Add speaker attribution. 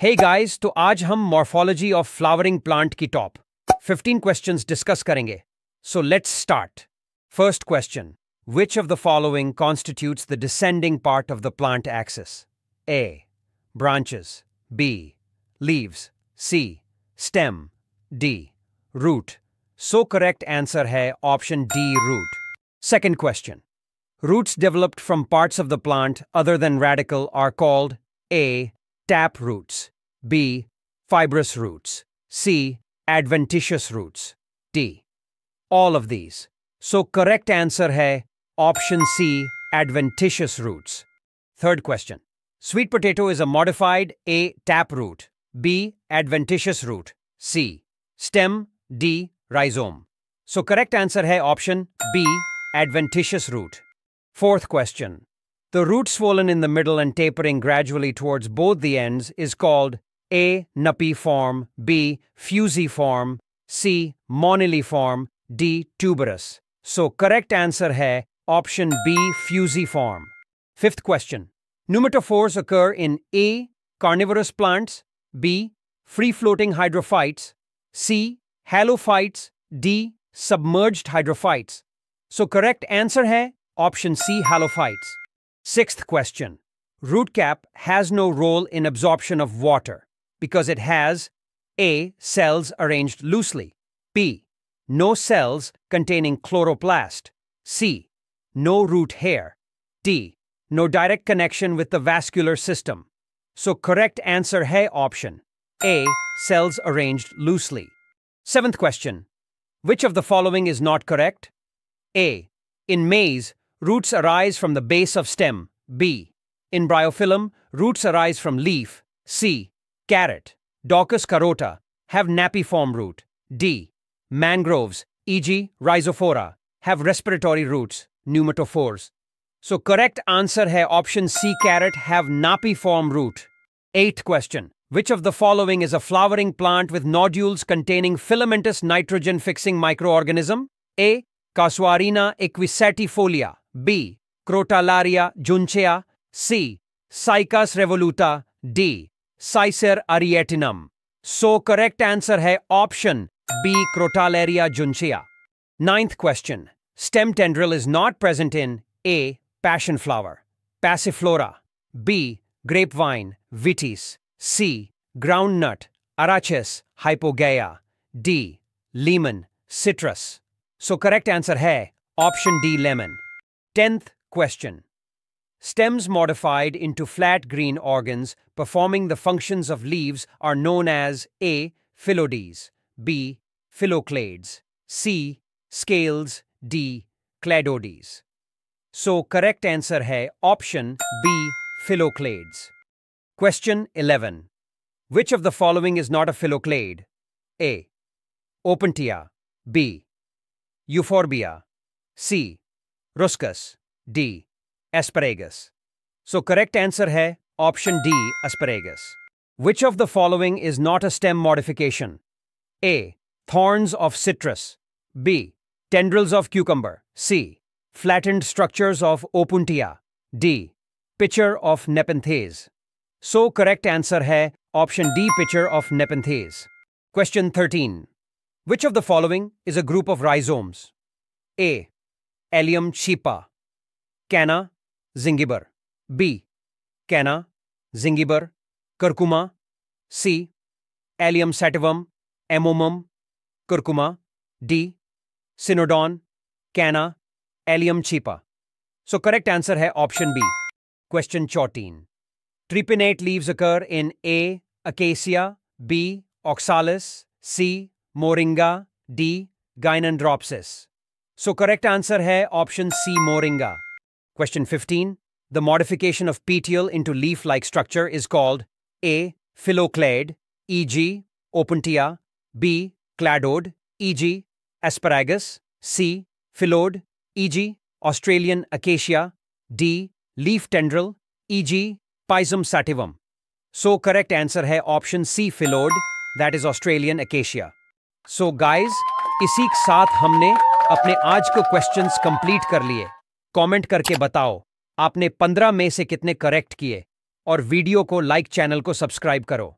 Speaker 1: हे hey guys तो आज हम मॉर्फोलॉजी ऑफ़ फ्लावरिंग प्लांट की टॉप 15 क्वेश्चंस डिस्कस करेंगे। So let's start first question which of the following constitutes the descending part of the plant axis A branches B leaves C stem D root so correct answer है option D root second question roots developed from parts of the plant other than radicle are called A tap roots, B. Fibrous roots, C. Adventitious roots, D. All of these. So correct answer hai option C. Adventitious roots. Third question. Sweet potato is a modified A. Tap root, B. Adventitious root, C. Stem, D. Rhizome. So correct answer hai option B. Adventitious root. Fourth question. The root swollen in the middle and tapering gradually towards both the ends is called A. Napiform, B. Fusiform, C. Moniliform, D. Tuberous. So correct answer hai option B. Fusiform. Fifth question. Pneumatophores occur in A. Carnivorous plants, B. Free-floating hydrophytes, C. Halophytes, D. Submerged hydrophytes. So correct answer hai option C. Halophytes. Sixth question. Root cap has no role in absorption of water because it has A. Cells arranged loosely. B. No cells containing chloroplast. C. No root hair. D. No direct connection with the vascular system. So correct answer hai option. A. Cells arranged loosely. Seventh question. Which of the following is not correct? A. In maize, Roots arise from the base of stem. B. In bryophyllum, roots arise from leaf. C. Carrot. Daucus carota have napiform root. D. Mangroves, e.g. rhizophora, have respiratory roots, pneumatophores. So correct answer hai option C carrot have napiform root. Eighth question. Which of the following is a flowering plant with nodules containing filamentous nitrogen fixing microorganism? A. Casuarina equisetifolia. B Crotalaria juncea C Cycas revoluta D Cicer arietinum so correct answer है option B Crotalaria juncea ninth question stem tendril is not present in A passion flower Passiflora B grape vine Vitis C groundnut nut Arachis D lemon Citrus so correct answer है option D lemon Tenth question. Stems modified into flat green organs performing the functions of leaves are known as A. Phyllodes, B. Phylloclades, C. Scales, D. Cladodes. So correct answer hai option B. Phylloclades. Question 11. Which of the following is not a phylloclade? A. Opuntia, B. Euphorbia, C. Ruscus. D. Asparagus. So correct answer hai option D. Asparagus. Which of the following is not a stem modification? A. Thorns of citrus. B. Tendrils of cucumber. C. Flattened structures of opuntia. D. Pitcher of Nepenthes. So correct answer hai option D. Pitcher of Nepenthes. Question 13. Which of the following is a group of rhizomes? A. Allium cepa Canna, Zingiber. B, Canna, Zingiber. Curcuma. C, Allium sativum, Amomum. Curcuma. D, Cynodon. Canna, Allium cepa. So correct answer है option B question fourteen tripinnate leaves occur in A Acacia B Oxalis C Moringa D Gynandropsis so correct answer है option C Moringa question 15 the modification of petiole into leaf like structure is called A phylloclade e g Opuntia B cladode e g Asparagus C phyllode e g Australian Acacia D leaf tendril e g Pisum sativum so correct answer है option C phyllode that is Australian Acacia so guys इसी के साथ हमने अपने आज को questions complete कर लिए। कमेंट करके बताओ, आपने पंद्रह में से कितने करेक्ट किए? और वीडियो को लाइक चैनल को सब्सक्राइब करो।